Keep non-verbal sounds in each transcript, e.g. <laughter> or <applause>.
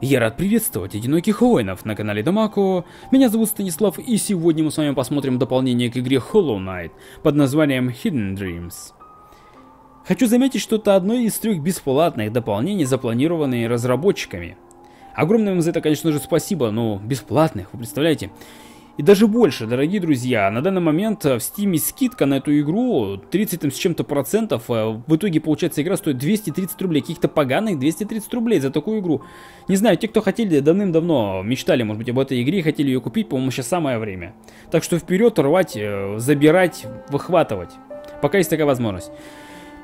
Я рад приветствовать одиноких воинов на канале Дамако. Меня зовут Станислав, и сегодня мы с вами посмотрим дополнение к игре Hollow Knight под названием Hidden Dreams. Хочу заметить, что это одно из трех бесплатных дополнений, запланированные разработчиками. Огромное вам за это, конечно же, спасибо, но бесплатных, вы представляете? И даже больше, дорогие друзья, на данный момент в Steam скидка на эту игру 30 там, с чем-то процентов. Э, в итоге, получается, игра стоит 230 рублей. Каких-то поганых 230 рублей за такую игру. Не знаю, те, кто хотели давным-давно, мечтали, может быть, об этой игре, хотели ее купить, по-моему, сейчас самое время. Так что вперед, рвать, э, забирать, выхватывать. Пока есть такая возможность.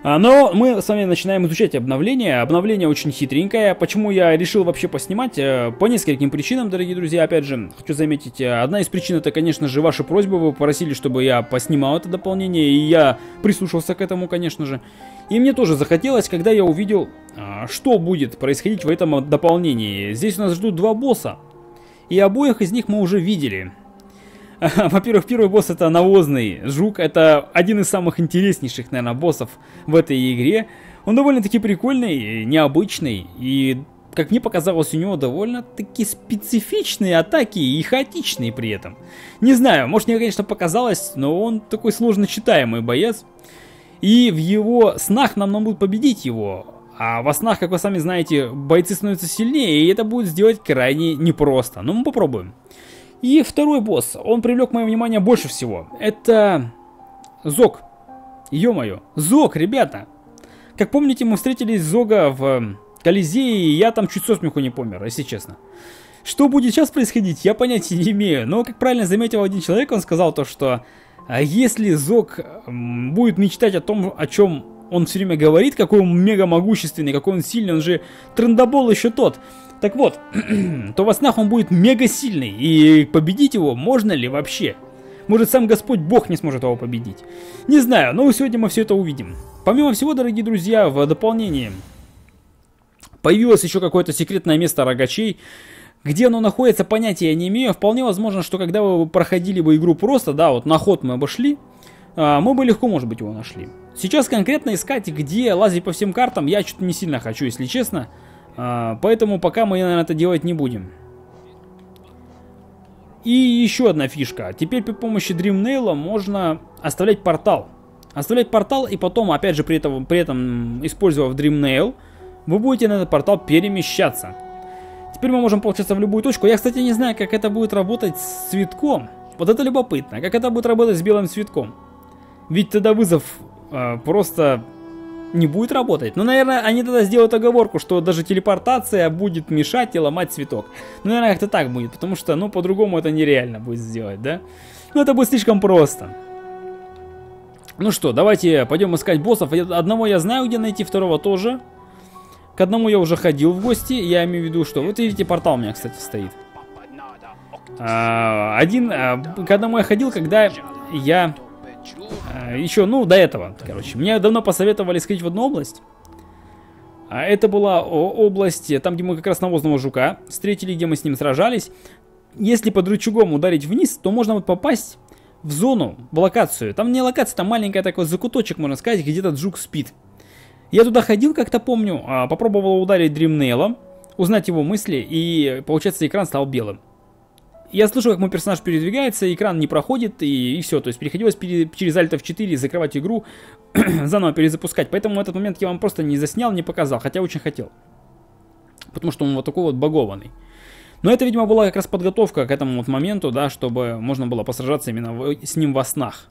А, но мы с вами начинаем изучать обновление. Обновление очень хитренькое. Почему я решил вообще поснимать? Э, по нескольким причинам, дорогие друзья. Опять же, хочу заметить, э, одна из причин это, конечно же, ваша просьба. Вы попросили, чтобы я поснимал это дополнение, и я прислушался к этому, конечно же. И мне тоже захотелось, когда я увидел, а, что будет происходить в этом дополнении. Здесь у нас ждут два босса. И обоих из них мы уже видели. <laughs> Во-первых, первый босс это навозный жук. Это один из самых интереснейших, наверное, боссов в этой игре. Он довольно-таки прикольный, необычный и как мне показалось, у него довольно-таки специфичные атаки и хаотичные при этом. Не знаю, может мне, конечно, показалось, но он такой сложно читаемый боец. И в его снах нам надо будет победить его. А во снах, как вы сами знаете, бойцы становятся сильнее, и это будет сделать крайне непросто. Но мы попробуем. И второй босс, он привлек мое внимание больше всего. Это Зог. Ё-моё, Зог, ребята. Как помните, мы встретились с Зога в Колизее, и я там чуть со смеху не помер, если честно. Что будет сейчас происходить, я понятия не имею. Но, как правильно заметил один человек, он сказал то, что а если Зог будет мечтать о том, о чем он все время говорит, какой он мега могущественный, какой он сильный, он же трендобол еще тот, так вот, <clears throat> то во снах он будет мега сильный, и победить его можно ли вообще? Может сам Господь Бог не сможет его победить? Не знаю, но сегодня мы все это увидим. Помимо всего, дорогие друзья, в дополнении появилось еще какое-то секретное место рогачей, где оно находится, понятия я не имею. Вполне возможно, что когда вы проходили бы игру просто, да, вот на ход мы обошли, а, мы бы легко, может быть, его нашли. Сейчас конкретно искать, где лазить по всем картам, я что-то не сильно хочу, если честно. А, поэтому пока мы, наверное, это делать не будем. И еще одна фишка. Теперь при помощи Dreamnail можно оставлять портал. Оставлять портал и потом, опять же, при этом, при этом используя Dreamnail, вы будете на этот портал перемещаться. Теперь мы можем получаться в любую точку. Я, кстати, не знаю, как это будет работать с цветком. Вот это любопытно. Как это будет работать с белым цветком. Ведь тогда вызов э, просто не будет работать. Ну, наверное, они тогда сделают оговорку, что даже телепортация будет мешать и ломать цветок. Ну, наверное, как-то так будет, потому что, ну, по-другому это нереально будет сделать, да? Ну, это будет слишком просто. Ну что, давайте пойдем искать боссов. Одного я знаю, где найти, второго тоже. К одному я уже ходил в гости, я имею в виду, что... Вот видите, портал у меня, кстати, стоит. А, один... А, к одному я ходил, когда я а, еще, ну, до этого, короче. Мне давно посоветовали сходить в одну область. А это была область, там, где мы как раз навозного жука встретили, где мы с ним сражались. Если под рычагом ударить вниз, то можно вот попасть в зону, в локацию. Там не локация, там маленькая такой закуточек, можно сказать, где этот жук спит. Я туда ходил, как-то помню, а, попробовал ударить Дримнейлом, узнать его мысли, и, получается, экран стал белым я слышу, как мой персонаж передвигается, экран не проходит, и, и все. То есть приходилось пере, через Alt F4 закрывать игру, <clears throat> заново перезапускать. Поэтому в этот момент я вам просто не заснял, не показал, хотя очень хотел. Потому что он вот такой вот багованный. Но это, видимо, была как раз подготовка к этому вот моменту, да, чтобы можно было посражаться именно с ним во снах.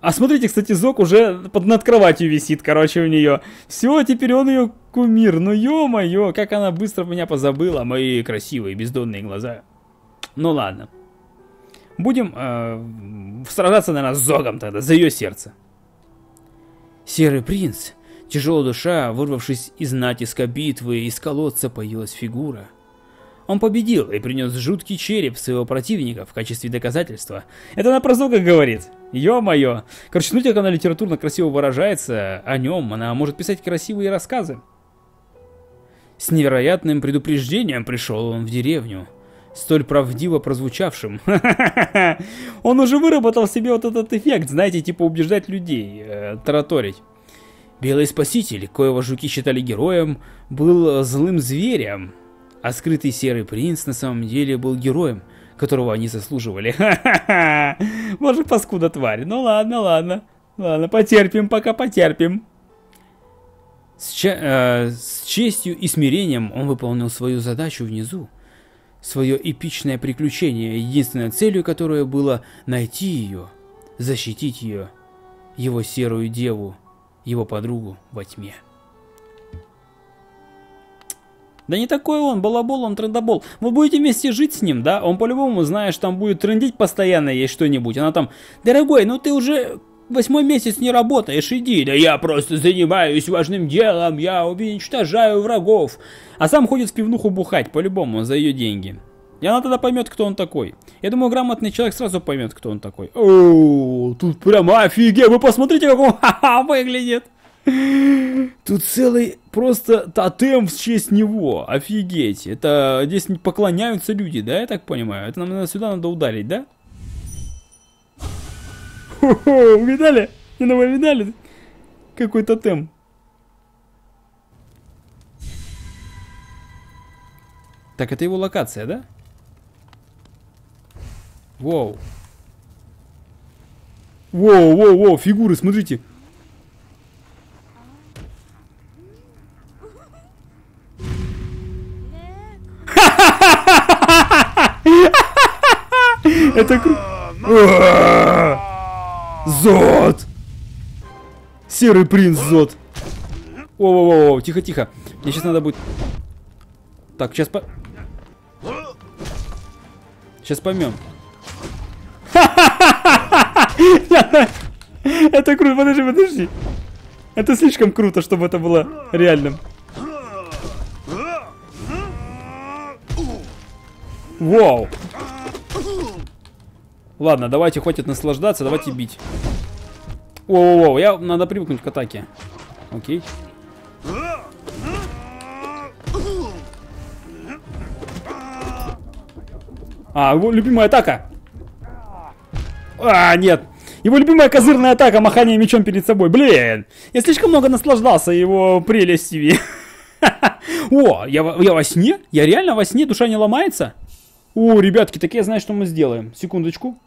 А смотрите, кстати, Зок уже под над кроватью висит, короче, у нее. Все, теперь он ее кумир. Ну ё-моё, как она быстро меня позабыла, мои красивые бездонные глаза. Ну ладно. Будем э, сражаться, наверное, с Зогом тогда, за ее сердце. Серый принц, тяжелая душа, вырвавшись из натиска битвы, из колодца появилась фигура. Он победил и принес жуткий череп своего противника в качестве доказательства. Это она про Зога говорит. Ё-моё. Короче, смотрите, как она литературно красиво выражается о нем. Она может писать красивые рассказы. С невероятным предупреждением пришел он в деревню столь правдиво прозвучавшим. <laughs> Он уже выработал себе вот этот эффект, знаете, типа убеждать людей, э, тараторить. Белый спаситель, коего жуки считали героем, был злым зверем. А скрытый серый принц на самом деле был героем, которого они заслуживали. Ха-ха-ха! <laughs> Боже, паскуда тварь. Ну ладно, ладно. Ладно, потерпим, пока потерпим. С, че э, с честью и смирением он выполнил свою задачу внизу. Свое эпичное приключение, единственной целью которое было найти ее, защитить ее, его серую деву, его подругу во тьме. Да не такой он, балабол, он трендабол. Вы будете вместе жить с ним, да? Он по-любому, знаешь, там будет трендить постоянно, есть что-нибудь. Она там, дорогой, ну ты уже восьмой месяц не работаешь, иди. Да я просто занимаюсь важным делом, я уничтожаю врагов. А сам ходит в пивнуху бухать, по-любому, за ее деньги. И она тогда поймет, кто он такой. Я думаю, грамотный человек сразу поймет, кто он такой. О, тут прямо офигеть, вы посмотрите, как он <laughs> выглядит. Тут целый просто тотем в честь него. Офигеть. Это здесь поклоняются люди, да, я так понимаю? Это нам сюда надо ударить, да? Видали? Не вы видали? Какой тотем. Так, это его локация, да? Воу. Воу, воу, воу, фигуры, смотрите. <laughs> Это круто. Зод! Серый принц Зод. О-о-о, тихо-тихо. Мне сейчас надо будет... Так, сейчас по... Сейчас поймем. <laughs> Это круто, подожди, подожди. Это слишком круто, чтобы это было реальным. Вау. Ладно, давайте, хватит наслаждаться, давайте бить. О, я надо привыкнуть к атаке. Окей. А, его любимая атака. А, нет. Его любимая козырная атака, махание мечом перед собой. Блин, я слишком много наслаждался его прелестями. <laughs> О, я, я во сне? Я реально во сне? Душа не ломается? О, ребятки, так я знаю, что мы сделаем. Секундочку.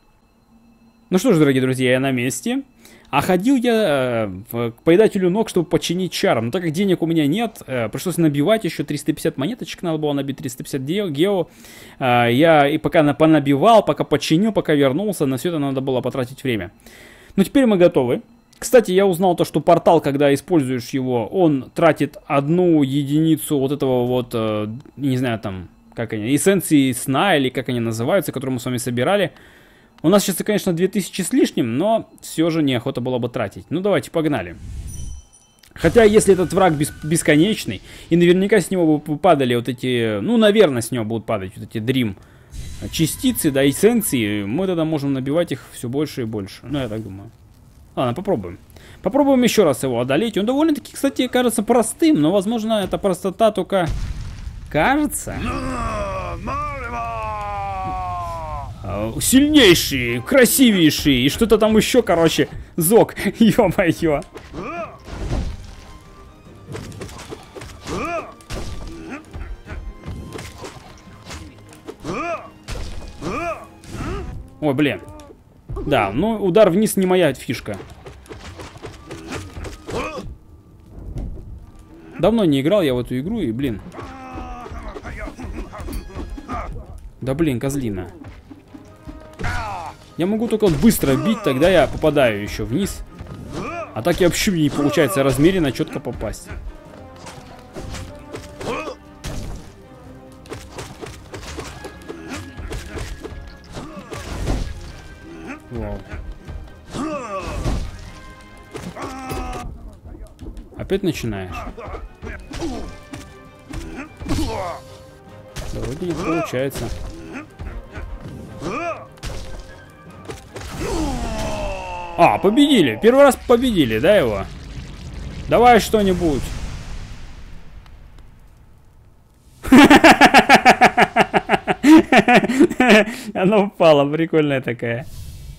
Ну что ж, дорогие друзья, я на месте. А ходил я э, к поедателю ног, чтобы починить чаром. Но так как денег у меня нет, э, пришлось набивать еще 350 монеточек, надо было набить 350 гео. Э, я и пока на, понабивал, пока починил, пока вернулся, на все это надо было потратить время. Но теперь мы готовы. Кстати, я узнал то, что портал, когда используешь его, он тратит одну единицу вот этого вот, не знаю, там, как они, эссенции сна, или как они называются, которые мы с вами собирали. У нас сейчас, конечно, 2000 с лишним, но все же неохота было бы тратить. Ну, давайте, погнали. Хотя, если этот враг бес бесконечный, и наверняка с него бы падали вот эти... Ну, наверное, с него будут падать вот эти дрим частицы, да, эссенции, мы тогда можем набивать их все больше и больше. Ну, я так думаю. Ладно, попробуем. Попробуем еще раз его одолеть. Он довольно-таки, кстати, кажется простым, но, возможно, эта простота только кажется. Э, сильнейший, красивейший и что-то там еще, короче, зок, <laughs> ё-моё. Ой, блин. Да, ну удар вниз не моя фишка. Давно не играл я в эту игру и, блин. Да блин, козлина. Я могу только быстро бить, тогда я попадаю еще вниз. А так я вообще не получается размеренно четко попасть. Опять начинаешь? Да, вроде не получается. А, победили. Первый раз победили, да, его? Давай что-нибудь. <laughs> Она упала, прикольная такая.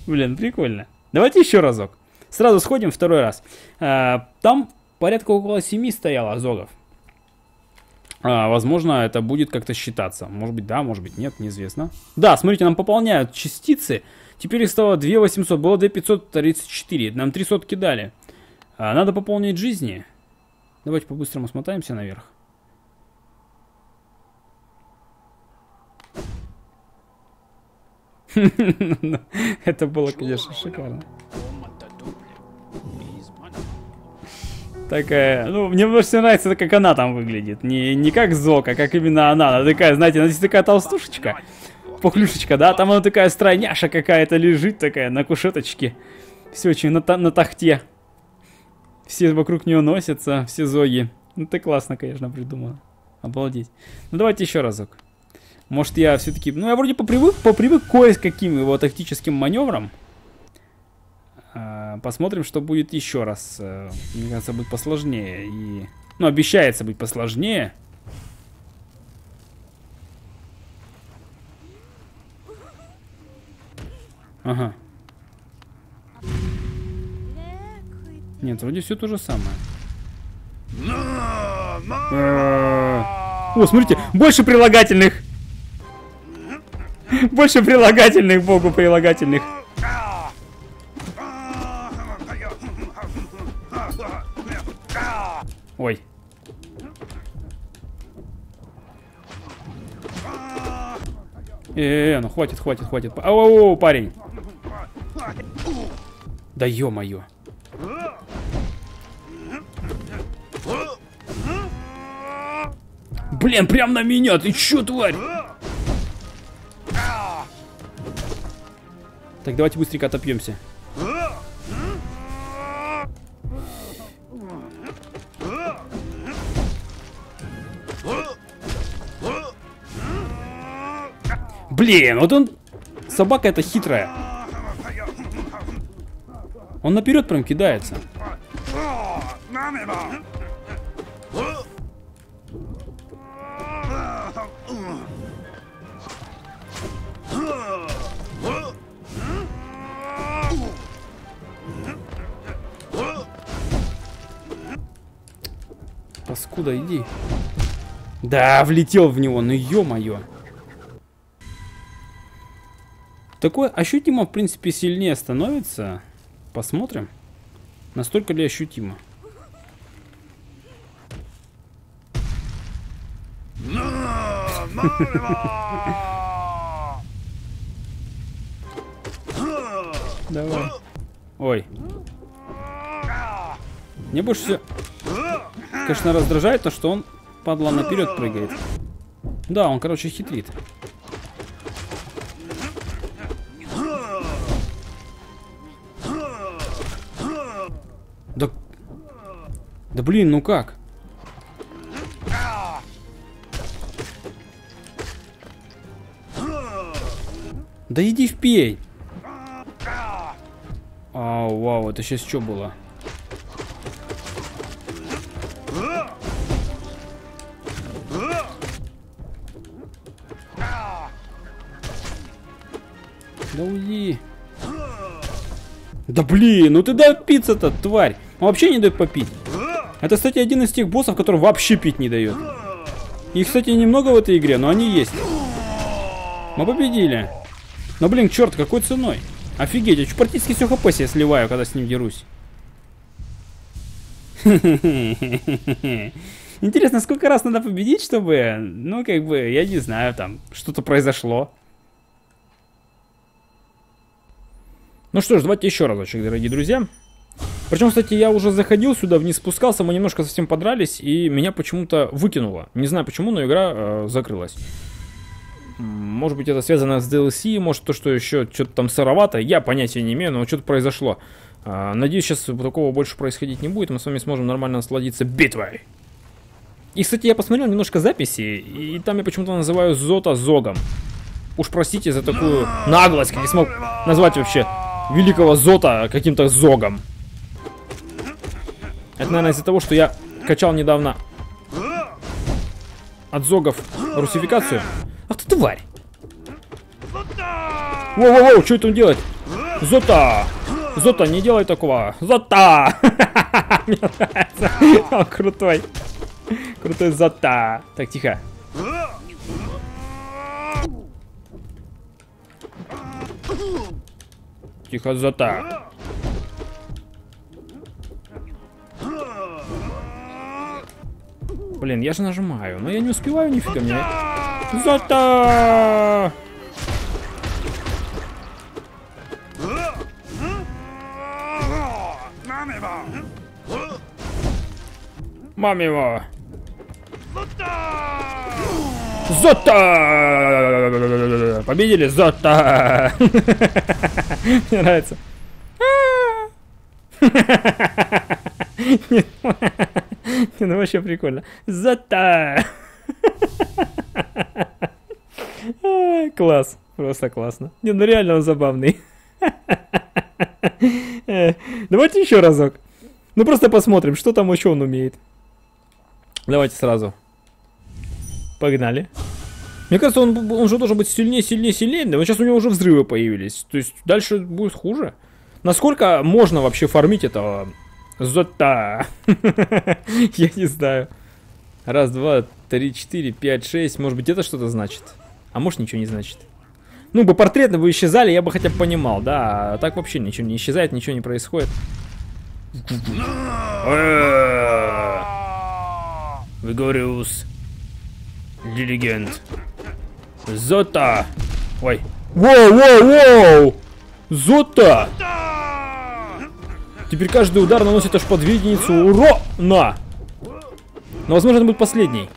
Блин, прикольно. Давайте еще разок. Сразу сходим второй раз. А, там порядка около семи стояло зогов. А, возможно, это будет как-то считаться. Может быть, да, может быть, нет, неизвестно. Да, смотрите, нам пополняют частицы. Теперь их стало 2800, было 2534. Нам 3 сотки дали. А, надо пополнить жизни. Давайте по-быстрому смотаемся наверх. <laughs> Это было, конечно, шикарно. Такая, ну, мне больше нравится, как она там выглядит. Не, не как Зок, а как именно она. Она такая, знаете, она здесь такая толстушечка. Пухлюшечка, да? Там она такая стройняша какая-то лежит такая на кушеточке. Все очень на, на тахте. Все вокруг нее носятся, все зоги. Ну, ты классно, конечно, придумала. Обалдеть. Ну, давайте еще разок. Может, я все-таки... Ну, я вроде попривык, попривык кое с каким его тактическим маневрам. А, посмотрим, что будет еще раз. А, мне кажется, будет посложнее. И... Ну, обещается быть посложнее. Ага. Нет, вроде все то же самое. О, смотрите, больше прилагательных. Больше прилагательных, богу прилагательных. Ой. Э, -э, -э ну хватит, хватит, хватит. Ау, парень. Да ё-моё. Блин, прям на меня, ты чё, тварь? Так, давайте быстренько отопьемся. Блин, вот он... Собака эта хитрая. Он наперед прям кидается. Паскуда, иди. Да, влетел в него, ну ё-моё. Такое ощутимо, в принципе, сильнее становится. Посмотрим, настолько ли ощутимо. Давай. Ой. Мне больше всего, конечно, раздражает то, что он, падла, наперед прыгает. Да, он, короче, хитрит. Да... Да блин, ну как? Да иди впей! А, вау, это сейчас что было? Да блин, ну ты дай пицца-то, тварь. Он вообще не дает попить. Это, кстати, один из тех боссов, который вообще пить не дает. Их, кстати, немного в этой игре, но они есть. Мы победили. Но, блин, черт, какой ценой? Офигеть, я практически все хп себе сливаю, когда с ним дерусь. <laughs> Интересно, сколько раз надо победить, чтобы, ну, как бы, я не знаю, там, что-то произошло. Ну что ж, давайте еще разочек, дорогие друзья. Причем, кстати, я уже заходил сюда, вниз спускался, мы немножко совсем подрались, и меня почему-то выкинуло. Не знаю почему, но игра э, закрылась. Может быть, это связано с DLC, может, то, что еще что-то там сыровато, я понятия не имею, но что-то произошло. Э, надеюсь, сейчас такого больше происходить не будет, мы с вами сможем нормально насладиться битвой. И, кстати, я посмотрел немножко записи, и там я почему-то называю Зота Зогом. Уж простите за такую наглость, как я смог назвать вообще великого Зота каким-то Зогом. Это, наверное, из-за того, что я качал недавно от Зогов русификацию. Ах ты тварь! Воу-воу-воу, что это он делает? Зота! Зота, не делай такого! Зота! <laughs> Мне нравится. Он крутой. Крутой зота. Так, тихо. Тихо, зота. Блин, я же нажимаю, но я не успеваю нифига мне. Зота! Мам его! Зота! Победили Зота! <laughs> <laughs> Мне нравится. <laughs> Не, ну вообще прикольно. Зота! <laughs> Класс. Просто классно. Не, ну реально он забавный. Давайте еще разок. Ну просто посмотрим, что там еще он умеет. Давайте сразу. Погнали. Мне кажется, он, он же должен быть сильнее, сильнее, сильнее. Но сейчас у него уже взрывы появились. То есть дальше будет хуже. Насколько можно вообще фармить этого зота? <laughs> Я не знаю. Раз, два, три, четыре, пять, шесть. Может быть, это что-то значит. А может, ничего не значит. Ну, бы портреты бы исчезали, я бы хотя бы понимал, да. А так вообще ничего не исчезает, ничего не происходит. Вигориус. Диригент. Зота. Ой. Воу, воу, воу! Зота! Теперь каждый удар наносит аж под единицу урона. Но, возможно, это будет последний.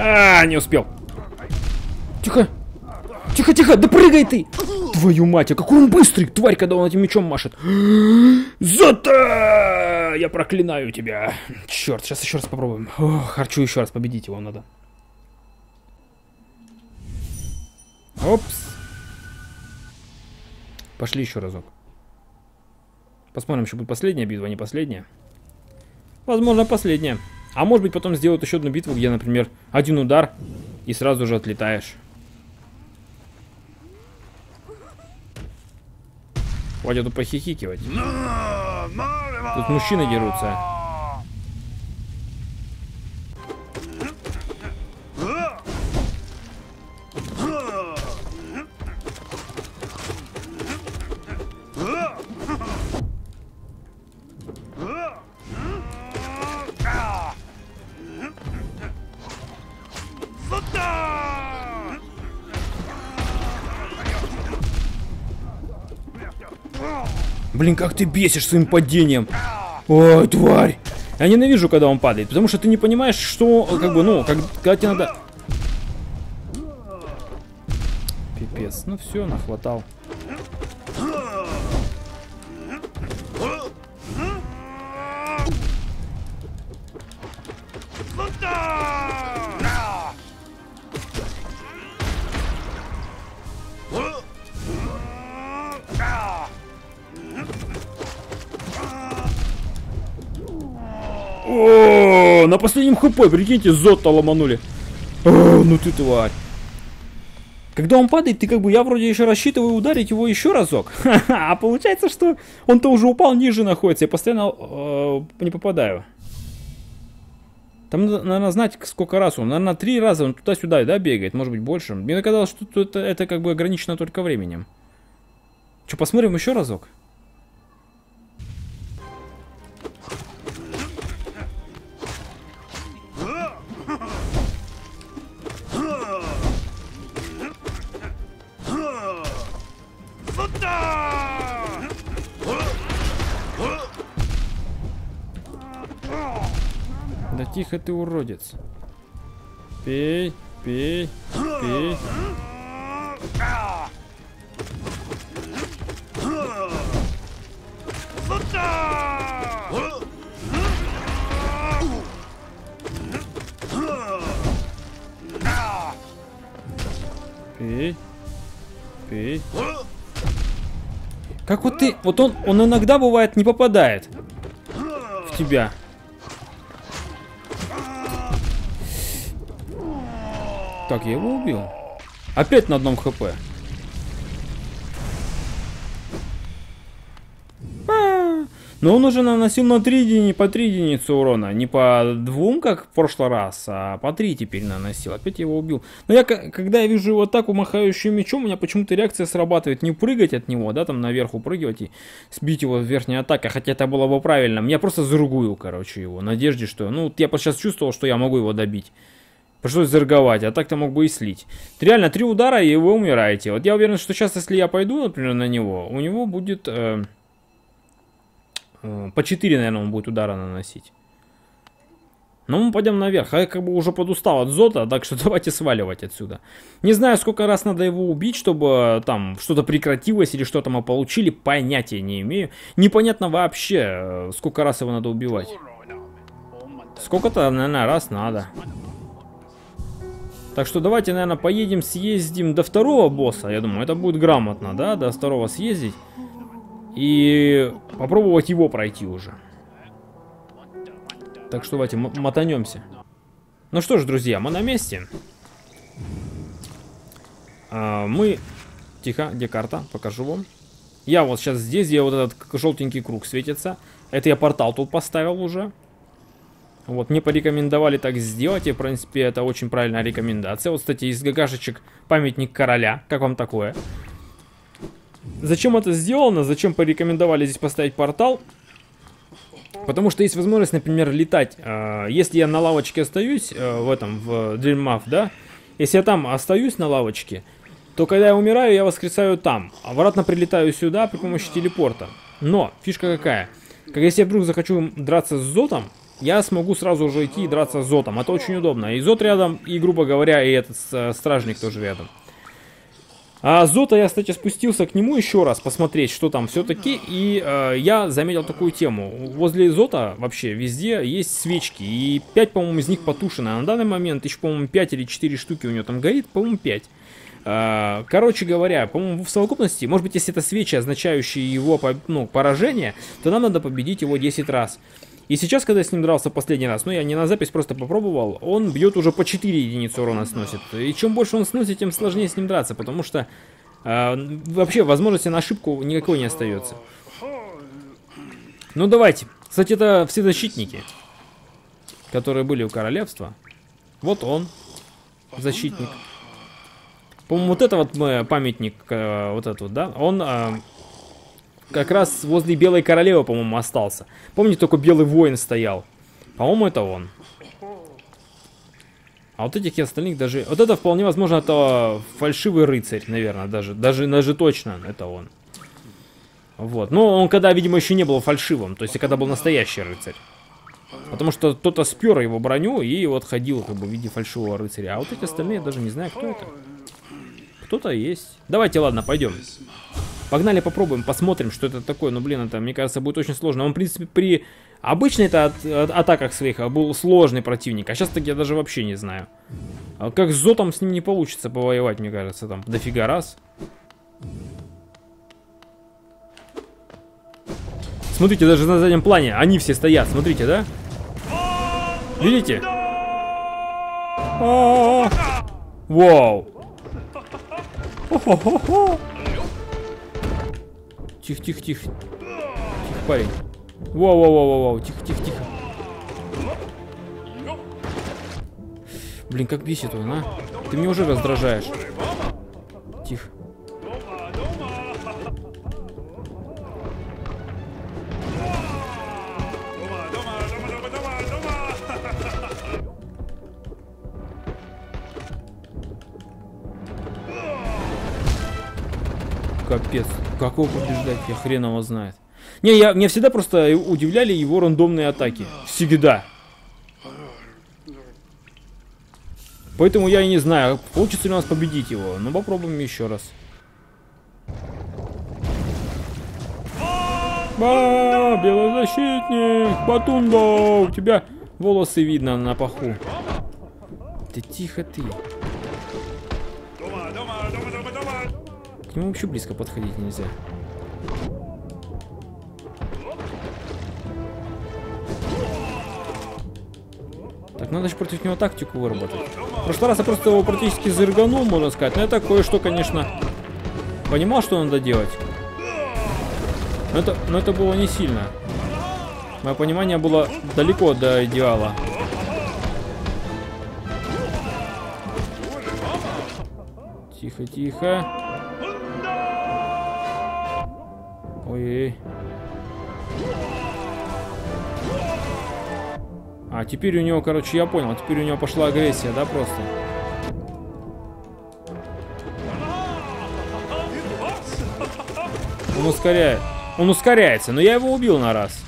А, не успел. Тихо. Тихо, тихо, да прыгай ты! Твою мать, а какой он быстрый, тварь, когда он этим мечом машет. Зота! Я проклинаю тебя. Черт, сейчас еще раз попробуем. Ох, хочу еще раз победить его надо. Опс. Пошли еще разок. Посмотрим, еще будет последняя битва, не последняя. Возможно, последняя. А может быть потом сделают еще одну битву, где, например, один удар и сразу же отлетаешь. Хватит тут похихикивать. Тут мужчины дерутся. Блин, как ты бесишь своим падением. Ой, тварь. Я ненавижу, когда он падает, потому что ты не понимаешь, что, как бы, ну, как, когда тебе надо... Пипец, ну все, нахватал. На последнем хп, прикиньте, зота ломанули. О, ну ты тварь. Когда он падает, ты как бы, я вроде еще рассчитываю ударить его еще разок. <laughs> а получается, что он-то уже упал ниже находится. Я постоянно э, не попадаю. Там надо, знать, сколько раз он. Наверное, три раза он туда-сюда, да, бегает. Может быть, больше. Мне казалось, что это, это как бы ограничено только временем. Что, посмотрим еще разок? Тихо ты, уродец. Пей, пей, пей. Пей. Пей. Как вот ты... Вот он, он иногда бывает не попадает в тебя. Так, я его убил. Опять на одном хп. А, но он уже наносил на 3 единицы, по 3 единицы урона. Не по двум, как в прошлый раз, а по 3 теперь наносил. Опять его убил. Но я, когда я вижу его атаку, махающую мечом, у меня почему-то реакция срабатывает. Не прыгать от него, да, там наверх упрыгивать и сбить его в верхней атаке. Хотя это было бы правильно. Я просто заругую, короче, его. Надежде, что... Ну, я сейчас чувствовал, что я могу его добить. Пришлось зарговать, а так-то мог бы и слить. Реально, три удара, и вы умираете. Вот я уверен, что сейчас, если я пойду, например, на него, у него будет... Э, Э, по 4, наверное, он будет удара наносить. Но мы пойдем наверх. А я как бы уже подустал от Зота, так что <laughs> давайте сваливать отсюда. Не знаю, сколько раз надо его убить, чтобы э, там что-то прекратилось или что-то мы получили. Понятия не имею. Непонятно вообще, э, сколько раз его надо убивать. Сколько-то, наверное, раз надо. Так что давайте, наверное, поедем, съездим до второго босса. Я думаю, это будет грамотно, да, до второго съездить. И попробовать его пройти уже. Так что давайте мотанемся. Ну что ж, друзья, мы на месте. А, мы... Тихо, где карта? Покажу вам. Я вот сейчас здесь, где вот этот желтенький круг светится. Это я портал тут поставил уже. Вот, мне порекомендовали так сделать, и, в принципе, это очень правильная рекомендация. Вот, кстати, из гагашечек памятник короля. Как вам такое? Зачем это сделано? Зачем порекомендовали здесь поставить портал? Потому что есть возможность, например, летать. А, если я на лавочке остаюсь, э, в этом, в Dream да? Если я там остаюсь на лавочке, то когда я умираю, я воскресаю там. Обратно прилетаю сюда при помощи телепорта. Но, фишка какая? Как если я вдруг захочу драться с Зотом, я смогу сразу уже идти и драться с Зотом. Это очень удобно. И Зот рядом, и, грубо говоря, и этот э, стражник тоже рядом. А Зота я, кстати, спустился к нему еще раз посмотреть, что там все-таки, и э, я заметил такую тему. Возле Зота вообще везде есть свечки, и 5, по-моему, из них потушены. А на данный момент еще, по-моему, 5 или 4 штуки у него там горит, по-моему, 5. Э, короче говоря, по-моему, в совокупности, может быть, если это свечи, означающие его ну, поражение, то нам надо победить его 10 раз. И сейчас, когда я с ним дрался последний раз, ну я не на запись просто попробовал, он бьет уже по 4 единицы урона сносит. И чем больше он сносит, тем сложнее с ним драться, потому что э, вообще возможности на ошибку никакой не остается. Ну давайте. Кстати, это все защитники, которые были у королевства. Вот он, защитник. По-моему, вот это вот мой памятник, э, вот этот вот, да, он э, как раз возле Белой Королевы, по-моему, остался. Помните, только Белый Воин стоял. По-моему, это он. А вот этих и остальных даже... Вот это вполне возможно, это фальшивый рыцарь, наверное, даже. Даже, даже точно это он. Вот. Но он когда, видимо, еще не был фальшивым. То есть, когда был настоящий рыцарь. Потому что кто-то спер его броню и вот ходил как бы в виде фальшивого рыцаря. А вот эти остальные, я даже не знаю, кто это. Кто-то есть. Давайте, ладно, пойдем. Погнали попробуем, посмотрим, что это такое. Ну, блин, это, мне кажется, будет очень сложно. Он, в принципе, при обычной это от, от, атаках своих был сложный противник. А сейчас так я даже вообще не знаю. А как с Зотом с ним не получится повоевать, мне кажется, там дофига раз. Смотрите, даже на заднем плане они все стоят, смотрите, да? Видите? Вау! Тихо, тихо, тихо. Тихо, парень. Воу, воу, воу, воу. Тихо, тихо, тихо. Блин, как бесит он, а? Ты меня уже раздражаешь. Тихо. Как его побеждать, я хрен его знает. Не, я, меня всегда просто удивляли его рандомные атаки. Всегда. Поэтому я и не знаю, получится ли у нас победить его. Но попробуем еще раз. А, белозащитник, Батунго, у тебя волосы видно на паху. Ты тихо ты. К нему вообще близко подходить нельзя. Так, Так, надо же против него тактику выработать. В прошлый раз я просто его практически зарганул, можно сказать. Но это кое-что, конечно, понимал, что надо делать. Но это, но это было не сильно. Мое понимание было далеко до идеала. Тихо, тихо. Ой-ой. А, теперь у него, короче, я понял. Теперь у него пошла агрессия, да, просто? Он ускоряет. Он ускоряется, но я его убил на раз.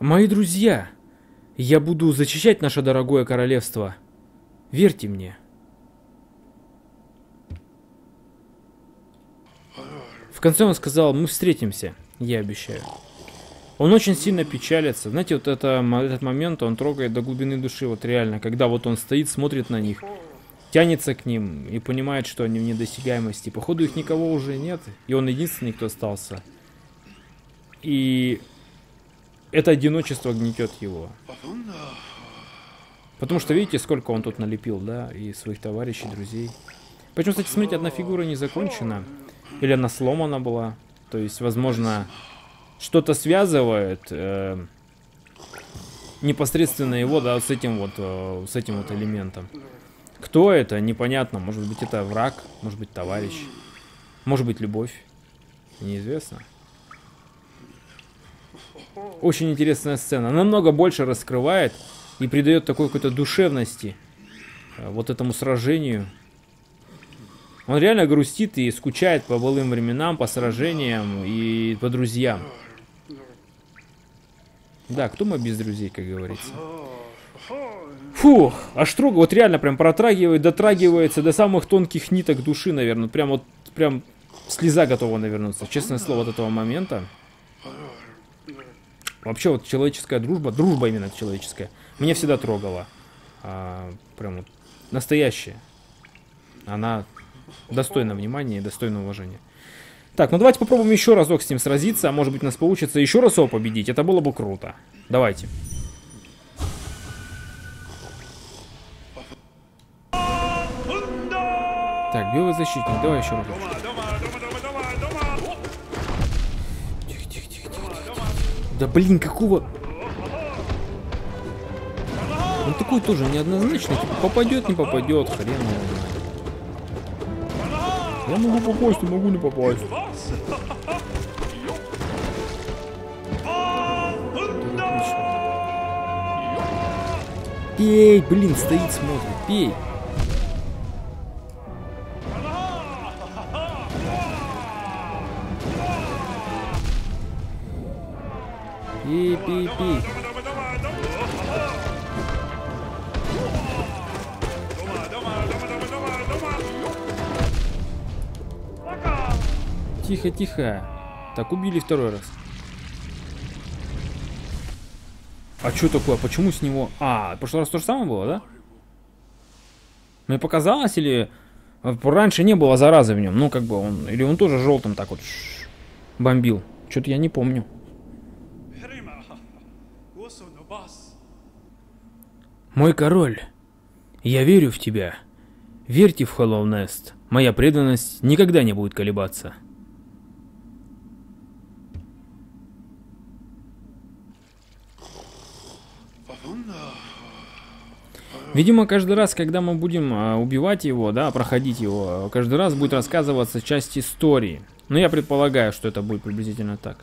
Мои друзья, я буду защищать наше дорогое королевство. Верьте мне. В конце он сказал, мы встретимся, я обещаю. Он очень сильно печалится. Знаете, вот это, этот момент он трогает до глубины души, вот реально, когда вот он стоит, смотрит на них, тянется к ним и понимает, что они в недосягаемости. Походу их никого уже нет, и он единственный, кто остался. И это одиночество гнетет его. Потому что видите, сколько он тут налепил, да, и своих товарищей, друзей. Почему, кстати, смотрите, одна фигура не закончена. Или она сломана была. То есть, возможно, что-то связывает э, непосредственно его, да, с этим вот, э, с этим вот элементом. Кто это, непонятно. Может быть, это враг, может быть, товарищ. Может быть, любовь. Неизвестно. Очень интересная сцена. Намного больше раскрывает и придает такой какой-то душевности э, вот этому сражению. Он реально грустит и скучает по былым временам, по сражениям и по друзьям. Да, кто мы без друзей, как говорится. Фух, аж трогает, вот реально прям протрагивает, дотрагивается до самых тонких ниток души, наверное. Прям вот, прям слеза готова навернуться, честное слово, от этого момента. Вообще вот человеческая дружба, дружба именно человеческая, меня всегда трогала. А, прям вот настоящая. Она достойна внимания и достойна уважения. Так, ну давайте попробуем еще разок с ним сразиться. А может быть у нас получится еще раз его победить. Это было бы круто. Давайте. Так, белый защитник, давай еще раз. Да блин, какого... Он такой тоже неоднозначный, типа попадет, не попадет, хрен его. Я могу попасть, не могу не попасть. Пей, блин, стоит, смотрит, пей. Пей, пей. Тихо, тихо. Так, убили второй раз. А что такое? Почему с него... А, в прошлый раз то же самое было, да? Мне показалось, или... Раньше не было заразы в нем. Ну, как бы он... Или он тоже желтым так вот бомбил. Что-то я не помню. Мой король, я верю в тебя. Верьте в Nest. Моя преданность никогда не будет колебаться. Видимо, каждый раз, когда мы будем а, убивать его, да, проходить его, каждый раз будет рассказываться часть истории. Но я предполагаю, что это будет приблизительно так.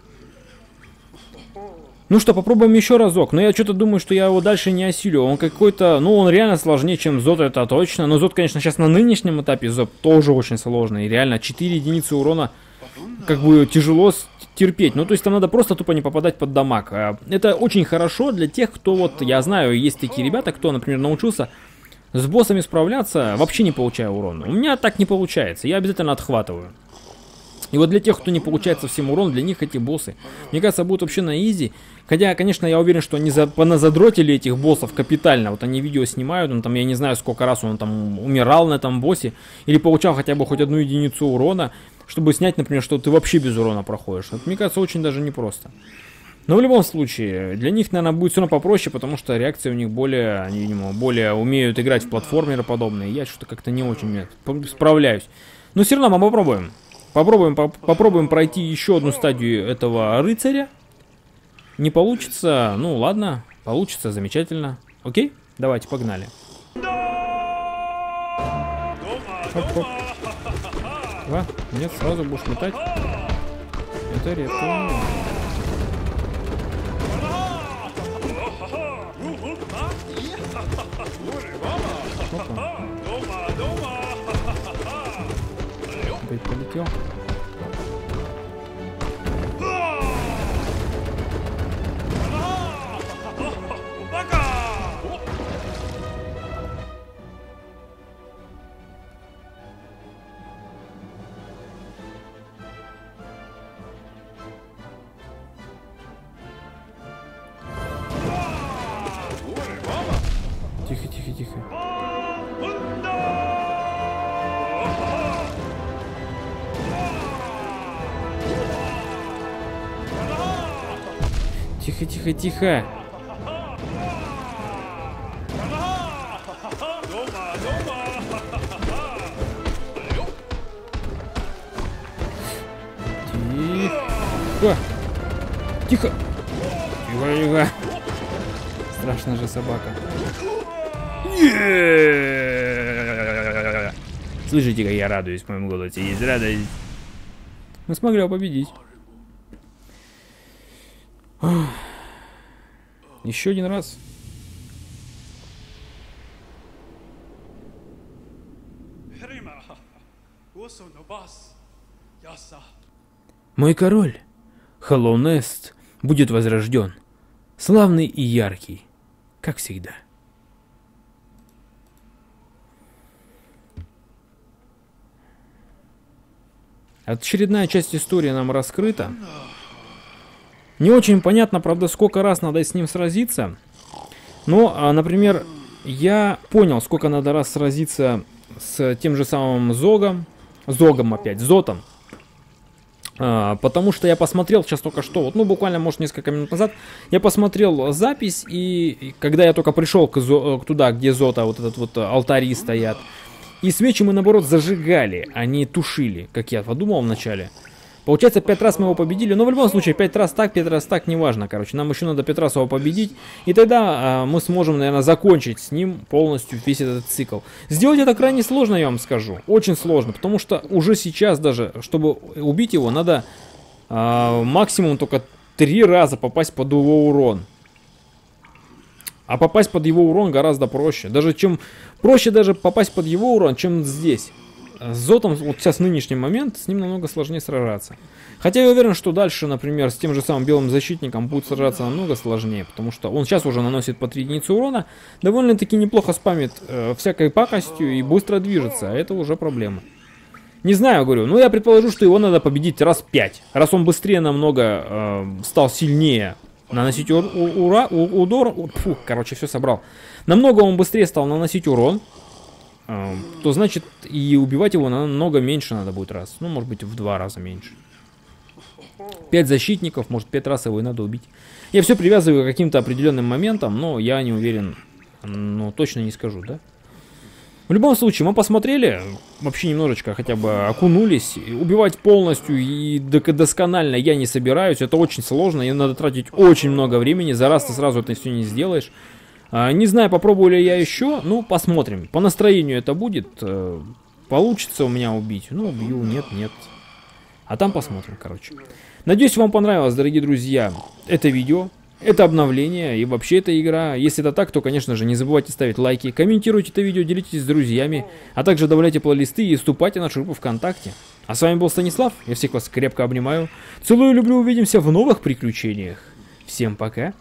Ну что, попробуем еще разок. Но я что-то думаю, что я его дальше не осилю. Он какой-то, ну он реально сложнее, чем Зод, это точно. Но Зод, конечно, сейчас на нынешнем этапе Зод тоже очень сложный. И реально 4 единицы урона как бы тяжело терпеть. Ну, то есть там надо просто тупо не попадать под дамаг. А, Это очень хорошо для тех, кто вот, я знаю, есть такие ребята, кто, например, научился С боссами справляться вообще не получаю урона. У меня так не получается, я обязательно отхватываю. И вот для тех, кто не получает совсем урон, для них эти боссы, мне кажется, будут вообще на изи. Хотя, конечно, я уверен, что они за, поназадротили этих боссов капитально. Вот они видео снимают, он там, я не знаю, сколько раз он там умирал на этом боссе. Или получал хотя бы хоть одну единицу урона, чтобы снять, например, что ты вообще без урона проходишь. Это, мне кажется, очень даже непросто. Но в любом случае, для них, наверное, будет все равно попроще, потому что реакции у них более, они, видимо, более умеют играть в платформеры подобные. Я что-то как-то не очень справляюсь. Но все равно мы попробуем. Попробуем, по попробуем пройти еще одну стадию этого рыцаря. Не получится, ну ладно, получится, замечательно. Окей, давайте, погнали. Хоп-хоп. А, нет, сразу будешь метать. Это редко. Опять полетел. Тихо, тихо, тихо. Тихо. Тихо. Тихо. Страшная же собака. Слышите, как я радуюсь в моем голосе? Есть радость. Мы смогли его победить. Еще один раз. Мой король, Холлоунест, будет возрожден. Славный и яркий, как всегда. Очередная часть истории нам раскрыта. Не очень понятно, правда, сколько раз надо с ним сразиться. Но, а, например, я понял, сколько надо раз сразиться с тем же самым Зогом. Зогом опять, Зотом. А, потому что я посмотрел сейчас только что, вот, ну буквально, может, несколько минут назад, я посмотрел запись, и, и когда я только пришел к, Зо, к туда, где Зота, вот этот вот алтари стоят, и свечи мы, наоборот, зажигали, а не тушили, как я подумал вначале. Получается, пять раз мы его победили, но в любом случае, пять раз так, пять раз так, неважно, короче. Нам еще надо пять раз его победить, и тогда а, мы сможем, наверное, закончить с ним полностью весь этот цикл. Сделать это крайне сложно, я вам скажу, очень сложно, потому что уже сейчас даже, чтобы убить его, надо а, максимум только три раза попасть под его урон. А попасть под его урон гораздо проще. Даже чем проще даже попасть под его урон, чем здесь. С Зотом, вот сейчас нынешний момент, с ним намного сложнее сражаться. Хотя я уверен, что дальше, например, с тем же самым белым защитником будет сражаться намного сложнее, потому что он сейчас уже наносит по 3 единицы урона, довольно-таки неплохо спамит э, всякой пакостью и быстро движется, а это уже проблема. Не знаю, говорю, но я предположу, что его надо победить раз 5, раз он быстрее намного э, стал сильнее наносить ур ура у удар, фу, короче, все собрал. Намного он быстрее стал наносить урон, то значит и убивать его намного меньше надо будет раз. Ну, может быть, в два раза меньше. Пять защитников, может, пять раз его и надо убить. Я все привязываю к каким-то определенным моментам, но я не уверен, ну, точно не скажу, да? В любом случае, мы посмотрели, вообще немножечко хотя бы окунулись. Убивать полностью и досконально я не собираюсь, это очень сложно, и надо тратить очень много времени, за раз ты сразу это все не сделаешь. А, не знаю, попробую ли я еще, ну, посмотрим. По настроению это будет. Э, получится у меня убить. Ну, убью, нет, нет. А там посмотрим, короче. Надеюсь, вам понравилось, дорогие друзья, это видео. Это обновление и вообще эта игра. Если это так, то, конечно же, не забывайте ставить лайки, комментируйте это видео, делитесь с друзьями, а также добавляйте плейлисты и вступайте в нашу группу ВКонтакте. А с вами был Станислав, я всех вас крепко обнимаю. Целую, люблю, увидимся в новых приключениях. Всем пока.